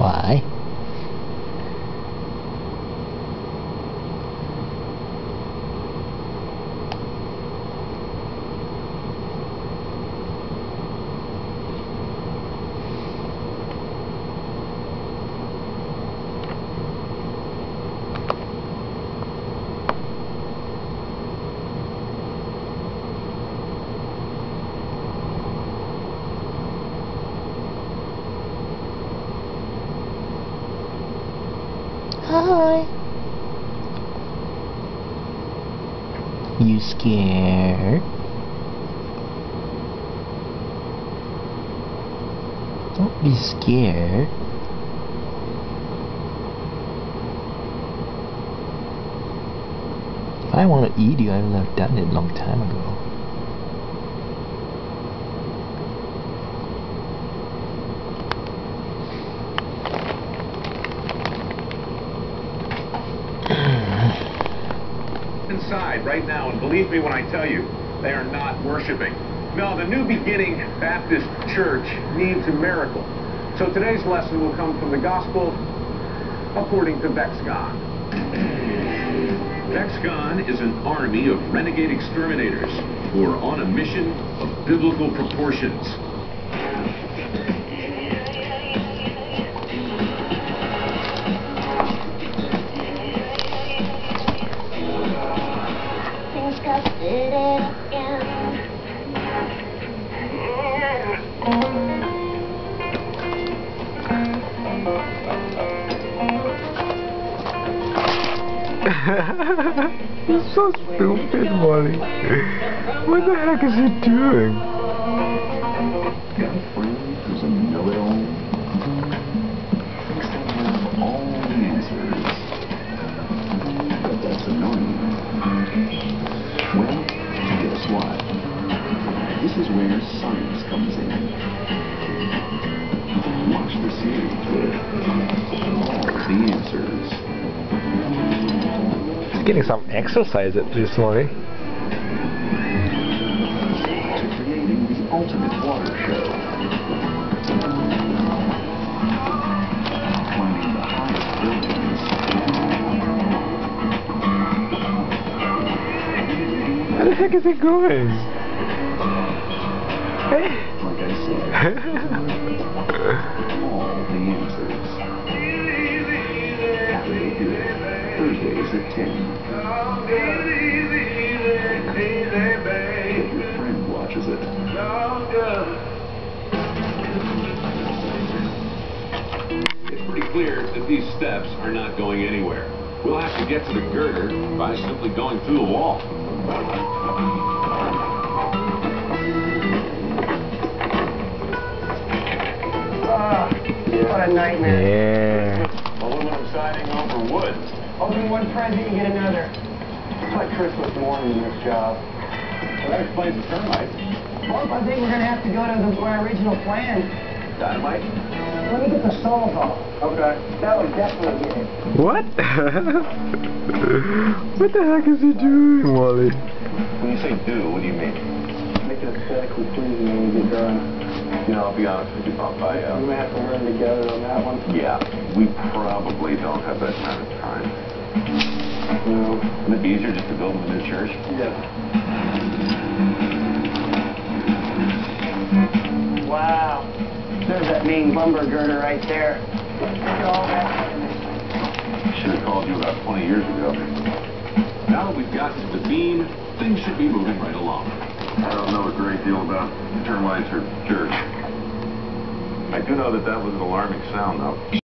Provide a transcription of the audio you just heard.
Why? Hi. You scared? Don't be scared. If I want to eat you, I would have done it a long time ago. Inside right now, and believe me when I tell you, they are not worshiping. No, the New Beginning Baptist Church needs a miracle. So today's lesson will come from the Gospel according to Vexcon. Vexcon is an army of renegade exterminators who are on a mission of biblical proportions. You're so stupid, Molly. What the heck is he doing? Well, guess what? This is where science comes in. Watch the series with all the answers. Getting some exercise at this to creating the ultimate water show. Climbing the highest buildings. Where the heck is he going? Hey. If your friend watches it. It's pretty clear that these steps are not going anywhere. We'll have to get to the girder by simply going through the wall. Ah, what a nightmare. Yeah. Aluminum siding over wood. Open one present, you get another. It's like Christmas morning in this job. Well, that explains the termites. Well, I think we're gonna have to go to the, my original plan. Dynamite? Let me get the soles off. Okay. That would definitely get it. What? what the heck is he doing, Molly? When you say do, what do you mean? Make it aesthetically pleasing when we get done. You know, I'll be honest with you, Bob. I, We're uh, gonna have to learn together on that one. yeah, we probably don't have that kind of time. No. Wouldn't it be easier just to build a new church? Yeah. Wow. There's that main lumber girder right there. Look at all that. Should have called you about 20 years ago. Now that we've got to the beam, things should be moving right along. I don't know a great deal about termites or dirt. I do know that that was an alarming sound, though.